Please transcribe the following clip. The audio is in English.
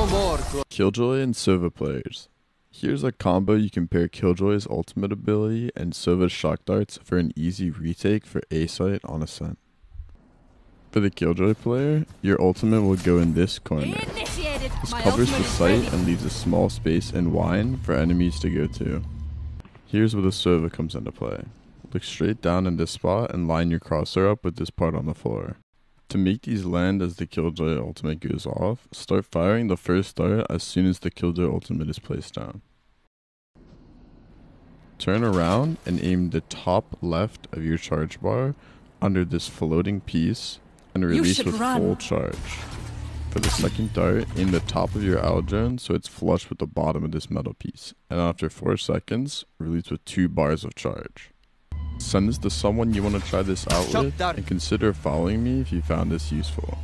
No more. Killjoy and Sova players. Here's a combo you can pair Killjoy's ultimate ability and Sova's shock darts for an easy retake for A site on Ascent. For the Killjoy player, your ultimate will go in this corner. This covers the site and leaves a small space in wine for enemies to go to. Here's where the Sova comes into play. Look straight down in this spot and line your crosshair up with this part on the floor. To make these land as the Killjoy ultimate goes off, start firing the first dart as soon as the Killjoy ultimate is placed down. Turn around and aim the top left of your charge bar under this floating piece and release with run. full charge. For the second dart, aim the top of your Aldrone so it's flush with the bottom of this metal piece, and after 4 seconds, release with 2 bars of charge. Send this to someone you want to try this out with, and consider following me if you found this useful.